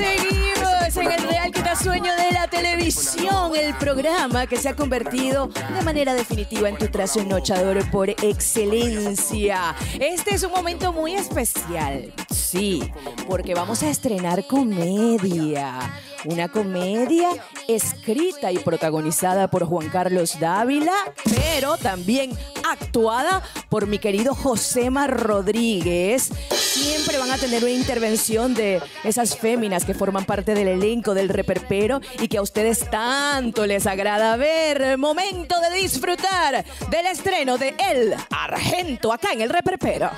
Seguimos en el Real Quitasueño de la televisión, el programa que se ha convertido de manera definitiva en tu trasnochador por excelencia. Este es un momento muy especial, sí, porque vamos a estrenar comedia. Una comedia escrita y protagonizada por Juan Carlos Dávila, pero también actuada por mi querido Josema Rodríguez. Siempre van a tener una intervención de esas féminas que forman parte del elenco del reperpero y que a ustedes tanto les agrada ver. Momento de disfrutar del estreno de El Argento acá en el reperpero.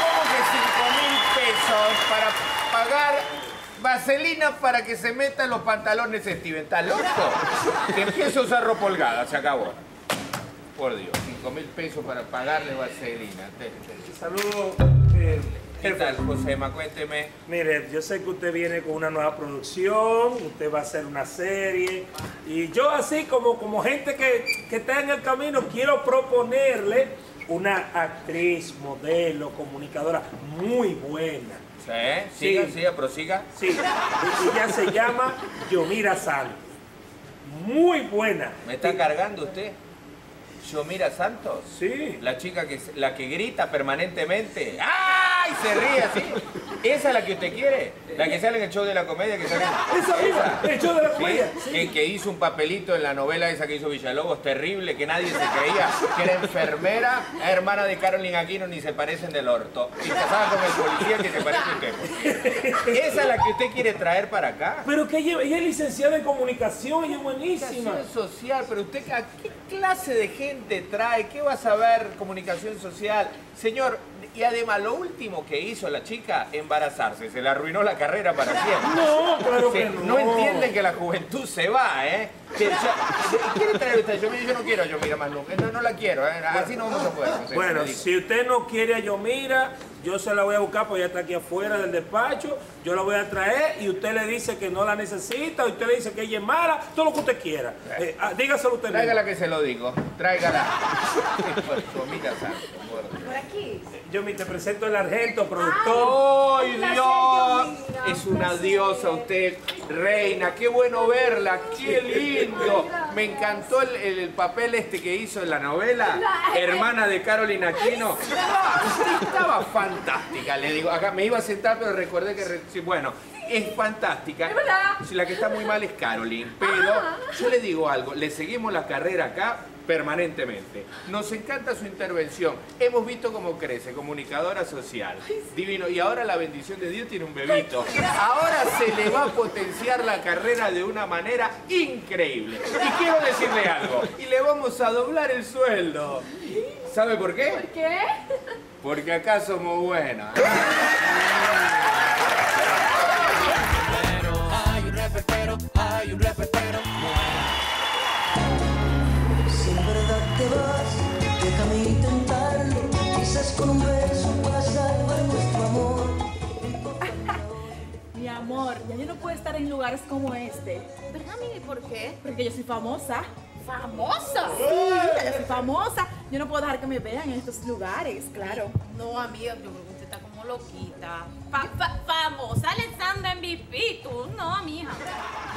¿Cómo que 5 mil pesos para pagar vaselina para que se meta en los pantalones Steven? ¿Estás loco? Que empiece a usar ropa holgada, se acabó. Por Dios, 5 mil pesos para pagarle vaselina. Saludos. ¿Qué tal, Josema? Cuénteme. mire, yo sé que usted viene con una nueva producción, usted va a hacer una serie. Y yo así como, como gente que, que está en el camino, quiero proponerle una actriz, modelo, comunicadora muy buena. ¿Sí? Siga, Sí. siga, prosiga. Sí, ella se llama Yomira Santos. Muy buena. ¿Me está cargando usted? Yomira Santos. Sí. La chica que, la que grita permanentemente. ¡Ay! Se ríe así. ¿Esa es la que usted quiere? La que sale en el show de la comedia. Que sale... Esa misma, el show de la comedia, sí. Que, que hizo un papelito en la novela esa que hizo Villalobos, terrible, que nadie se creía, que era enfermera, hermana de Carolyn Aquino, ni se parecen del orto. Y casada con el policía que se parece a usted. ¿Esa es la que usted quiere traer para acá? Pero que ella, ella es licenciada en comunicación, ella es buenísima. Comunicación social, pero usted, ¿a qué clase de gente trae? ¿Qué va a saber comunicación social? Señor, y además lo último que hizo la chica, embarazarse, se le arruinó la carrera para siempre. No, claro que no. no entienden que la juventud se va, ¿eh? Que ya- ¿Quiere traer usted? Yo no quiero a Yomira más nunca. No, no la quiero, ¿eh? Así no vamos a poder. Bueno, si usted no quiere a Yomira, yo se la voy a buscar porque ella está aquí afuera del despacho. Yo la voy a traer y usted le dice que no la necesita, usted le dice que ella es mala, todo lo que usted quiera. Eh, ah, dígaselo usted mismo. Tráigala que se lo digo. Tráigala. Yomira Santos, Yomi, te presento el argento, productor. ¡Ay, Dios! Es un una placer. diosa usted, reina. Qué bueno verla, qué lindo. Me encantó el, el papel este que hizo en la novela, hermana de Carolina Aquino. Ah, estaba fantástica, le digo. Acá me iba a sentar, pero recordé que... re- sí, Bueno, es fantástica. La que está muy mal es Caroline, pero yo le digo algo, le seguimos la carrera acá permanentemente. Nos encanta su intervención. Hemos visto cómo crece, comunicadora social. Divino. Y ahora la bendición de Dios tiene un bebito. Ahora se le va a potenciar la carrera de una manera increíble. Y quiero decirle algo. Y le vamos a doblar el sueldo. ¿Sabe por qué? ¿Qué? Porque acá somos buenos. ya yo no puedo estar en lugares como este. ¿Verdad, Mimi? ¿Por qué? Porque yo soy famosa. ¿Famosa? Sí, yo soy famosa. Yo no puedo dejar que me vean en estos lugares, claro. No, amiga, yo creo que usted está como loquita. Fa- fa- famosa Alexandra MVP, tú no, mija.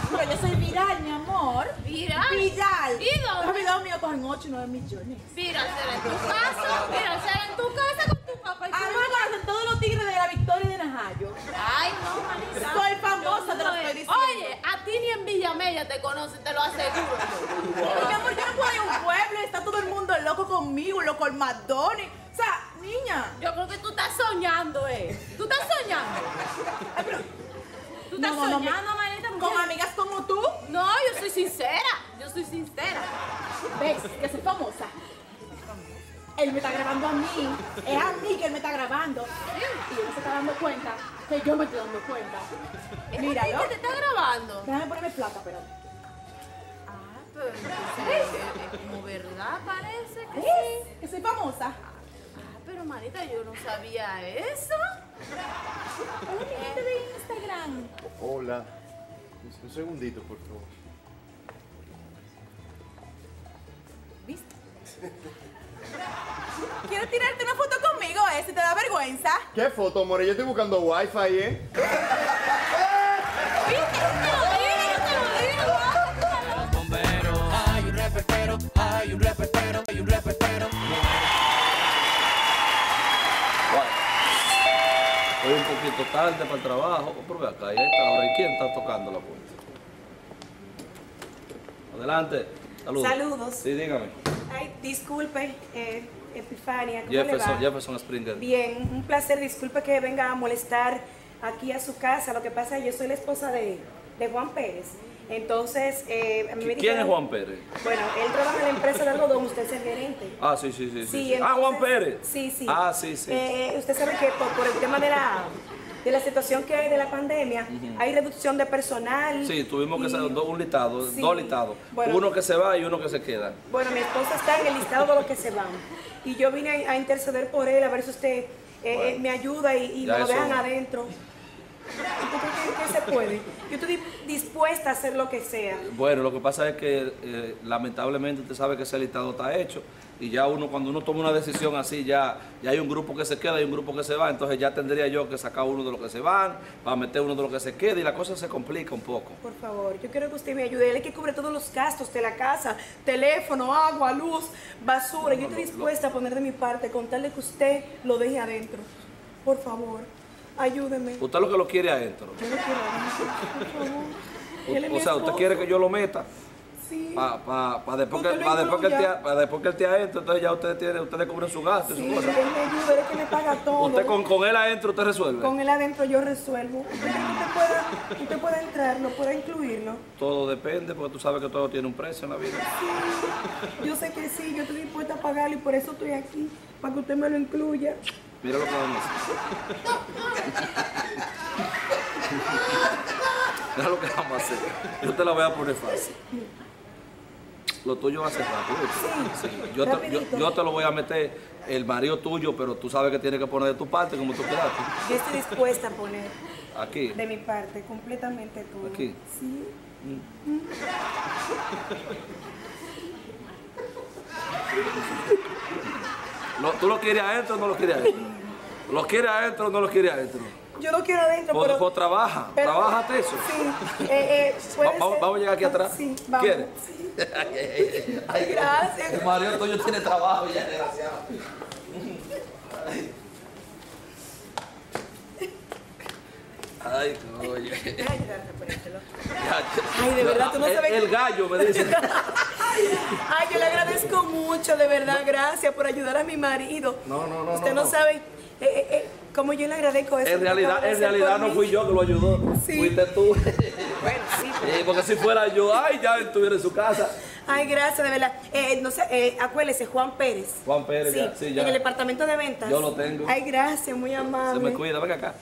Pero yo soy viral, mi amor. ¿Viral? Viral. ¿Y dónde? Los videos míos cogen 8 y 9 millones. Mira, será en tu casa, mira, será en tu casa con tu papá y tu A mí mamá. me conocen todos los tigres de la Victoria y de Najayo. Ay, no, manita. Soy famosa, te lo No, estoy eh. diciendo. Oye, a ti ni en Villamella te aseguro. Porque amor, yo no puedo ir a un pueblo y está todo el mundo loco conmigo, loco el Madonna. O sea, niña. Yo creo que tú estás soñando, eh. Tú estás soñando. Tú estás No, no, no, soñando, manita. Con amigas como tú, No, yo soy sincera. Yo soy sincera. ves que soy famosa. Él me está grabando a mí. Es a mí que él me está grabando. Y él no se está dando cuenta que yo me estoy dando cuenta. ¿Es Míralo. que te está grabando? Déjame ponerme plata, pero. Verdad, parece que sí. Que soy famosa. Ah, pero manita, yo no sabía eso. Hola, mi gente de Instagram. Hola. Un segundito, por favor. ¿Viste? ¿Quieres tirarte una foto conmigo? conmigo, ¿eh? Si te da vergüenza. ¿Qué foto, more? Yo estoy buscando wifi, ¿eh? Poquito tarde para el trabajo. Oh, Pero ve acá, y a esta hora, ¿y quién está tocando la puerta? Adelante. Saludos. Saludos. Sí, dígame. Ay, disculpe, eh, Epifania, ¿cómo le Jefferson, va? Jefferson Springer. Bien, un placer, disculpe que venga a molestar aquí a su casa. Lo que pasa es que yo soy la esposa de, de Juan Pérez. Entonces, eh, a mí me ¿Quién es Juan Pérez? Bueno, él trabaja en la empresa de algodón, usted es el gerente. Ah, sí, sí, sí. sí, ah, Juan Pérez. Sí, sí. Ah, sí, sí. Eh, usted sabe que por, por el tema de la, de la situación que hay de la pandemia, hay reducción de personal. Sí, tuvimos que y- hacer un listado, Sí. dos listados. Bueno. Uno que se va y uno que se queda. Bueno, mi esposa está en el listado de los que se van. Y yo vine a, a interceder por él, a ver si usted eh, eh, me ayuda y, y Ya me lo dejan adentro. ¿Usted cree que, que se puede? Yo estoy di- dispuesta a hacer lo que sea. Bueno, lo que pasa es que eh, lamentablemente usted sabe que ese listado está hecho y ya uno cuando uno toma una decisión así ya, ya hay un grupo que se queda y un grupo que se va, entonces ya tendría yo que sacar uno de los que se van para meter uno de los que se queda y la cosa se complica un poco. Por favor, yo quiero que usted me ayude. Él es que cubre todos los gastos de la casa, teléfono, agua, luz, basura. Yo estoy dispuesta a poner de mi parte con tal de que usted lo deje adentro. Por favor, ayúdeme. Usted lo que lo quiere adentro. Yo lo quiero adentro, por favor. O sea, usted quiere que yo lo meta Sí. para pa, pa después, que, Usted lo pa después, que después que adentro, entonces ya ustedes tienen, ustedes cubren su gasto y Sí, su él me ayuda, él es que me paga todo. Usted con, con él adentro usted resuelve. Con él adentro yo resuelvo. ¿Usted que usted pueda entrarlo, pueda incluirlo? Todo depende porque tú sabes que todo tiene un precio en la vida. Yo sé que sí, yo estoy dispuesta a pagarlo y por eso estoy aquí, para que usted me lo incluya. Mira lo que vamos a hacer. Mira lo que vamos a hacer. Yo te la voy a poner fácil. Lo tuyo va a ser rápido. Sí, Sí. Yo, te, yo, rapidito. yo te lo voy a meter el marido tuyo, pero tú sabes que tienes que poner de tu parte como tú quieras. Yo estoy dispuesta a poner Aquí. de mi parte completamente todo. Aquí. Sí. Lo- ¿Tú lo quieres adentro o no lo quieres adentro? ¿Lo quieres adentro o no lo quieres adentro? Yo lo quiero adentro, Pues, pero... pues trabaja, pero- trabájate eso. Sí. Eh, eh, puede Va- vamos, a llegar aquí atrás. Sí, vamos. ¿Quieres? Sí. Ay, Gracias. El marido tuyo tiene trabajo ya, desgraciado. Ay, oye. Déjame ayudarte a ponértelo. Ay, de verdad, tú no sabes- El gallo me dice. Ay, yo le agradezco mucho, de verdad, gracias por ayudar a mi marido. No, no, no, Usted no, no, no. sabe eh, cómo yo le agradezco eso. En realidad, en realidad no fui yo que lo ayudó. Sí. Fuiste tú. Bueno, sí, pero- porque si fuera yo, ay, ya estuviera en su casa. Ay, gracias, de verdad. Eh, no sé, eh, acuérdese, Juan Pérez. Juan Pérez, sí, ya, sí, ya. En el departamento de ventas. Yo lo tengo. Ay, gracias, muy Se amable. me cuida, venga acá.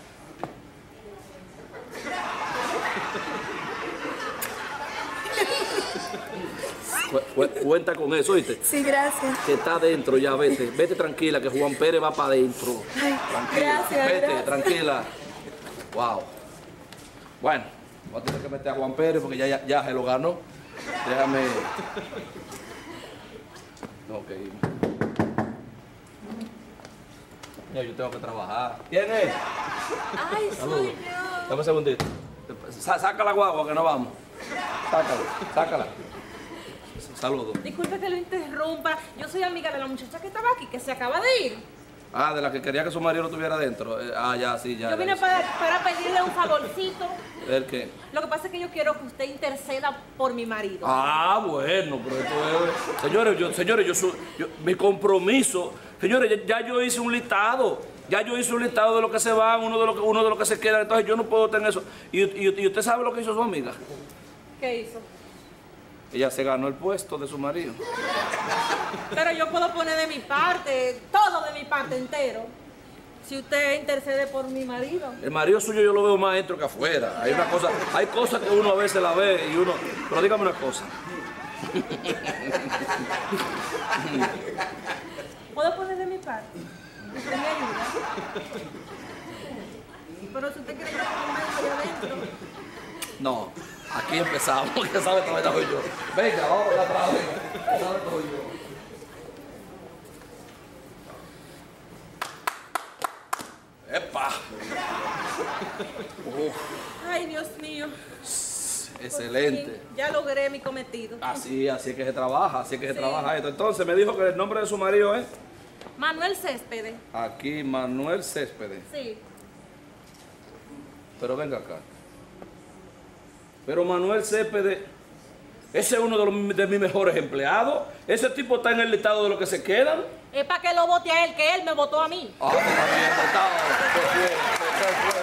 Cu- cu- Cuenta con eso, ¿oíste? Sí, gracias. Que está adentro ya, vete. Vete tranquila, que Juan Pérez va para adentro. Gracias, Vete, gracias. tranquila. Wow. Bueno, voy a tener que meter a Juan Pérez porque ya, ya, ya se lo ganó. Déjame. Ok. Ya, yo tengo que trabajar. ¿Quién es? Ay, soy yo. Dame un segundito. Sa- saca la guagua que no vamos. Sácala, sácala. Saludos. Disculpe que lo interrumpa. Yo soy amiga de la muchacha que estaba aquí, que se acaba de ir. Ah, de la que quería que su marido lo tuviera adentro. Eh, ah, ya, sí, ya. Yo vine ya. para, para pedirle un favorcito. ¿El qué? Lo que pasa es que yo quiero que usted interceda por mi marido. Ah, bueno, pero esto es... Señores, yo, señores, yo, soy- yo- mi compromiso... Señores, ya, ya yo hice un listado. Ya yo hice un listado de lo que se van, uno de lo que, uno de lo que se queda. Entonces yo no puedo tener eso. Y, y- y usted sabe lo que hizo su amiga. ¿Qué hizo? Ella se ganó el puesto de su marido. Pero yo puedo poner de mi parte, todo de mi parte entero. Si usted intercede por mi marido. El marido suyo yo lo veo más dentro que afuera. Hay una cosa, hay cosas que uno a veces la ve y uno. Pero dígame una cosa. ¿Puedo poner de mi parte? Usted me ayuda. Pero si usted quiere que yo adentro. No, Aquí empezamos, que sabe todo yo. Venga, vamos para atrás, venga. todo yo. ¡Epa! Ay, Dios mío. Excelente. Ya logré mi cometido. Así, así es que se trabaja, así es que se trabaja esto. Entonces me dijo que el nombre de su marido es. Manuel Céspedes. Aquí, Manuel Céspedes. Sí. Pero venga acá. Pero Manuel Céspedes, ese es uno de, los, de mis mejores empleados. Ese tipo está en el listado de los que se quedan. Es para que lo vote a él, que él me votó a mí. Ah, está bien, está- qué fuerte, qué